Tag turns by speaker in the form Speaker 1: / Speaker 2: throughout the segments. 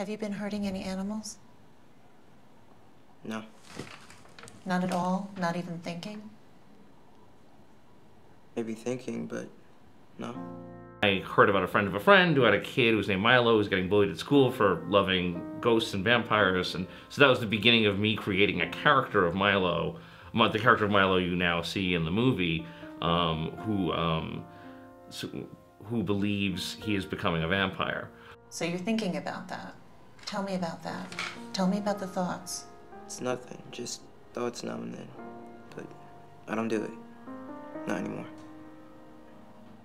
Speaker 1: Have you been hurting any animals?
Speaker 2: No.
Speaker 1: Not at all? Not even thinking?
Speaker 2: Maybe thinking, but no.
Speaker 3: I heard about a friend of a friend who had a kid who was named Milo who was getting bullied at school for loving ghosts and vampires, and so that was the beginning of me creating a character of Milo, the character of Milo you now see in the movie, um, who um, who believes he is becoming a vampire.
Speaker 1: So you're thinking about that. Tell me about that. Tell me about the thoughts.
Speaker 2: It's nothing, just thoughts now and then. But I don't do it. Not anymore.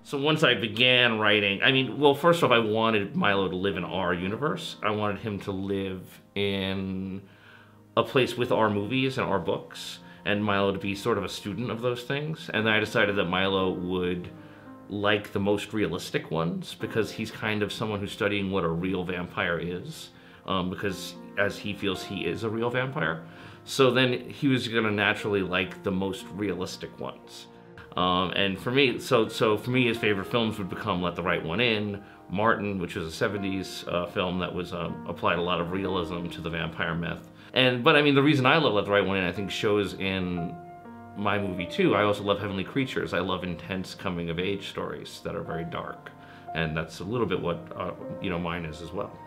Speaker 3: So once I began writing, I mean, well, first off, I wanted Milo to live in our universe. I wanted him to live in a place with our movies and our books, and Milo to be sort of a student of those things. And then I decided that Milo would like the most realistic ones because he's kind of someone who's studying what a real vampire is, um, because as he feels he is a real vampire. So then he was gonna naturally like the most realistic ones. Um, and for me, so so for me, his favorite films would become Let the Right One In, Martin, which was a 70s uh, film that was uh, applied a lot of realism to the vampire myth. And but I mean, the reason I love Let the Right One In, I think, shows in my movie too. I also love Heavenly Creatures. I love intense coming of age stories that are very dark, and that's a little bit what uh, you know mine is as well.